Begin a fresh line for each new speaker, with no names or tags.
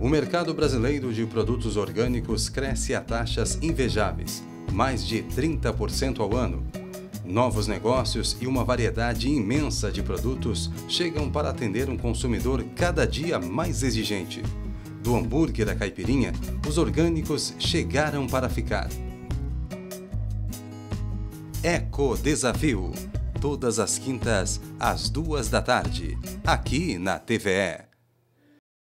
O mercado brasileiro de produtos orgânicos cresce a taxas invejáveis, mais de 30% ao ano. Novos negócios e uma variedade imensa de produtos chegam para atender um consumidor cada dia mais exigente. Do hambúrguer à caipirinha, os orgânicos chegaram para ficar. Eco Desafio. Todas as quintas, às duas da tarde, aqui na TVE.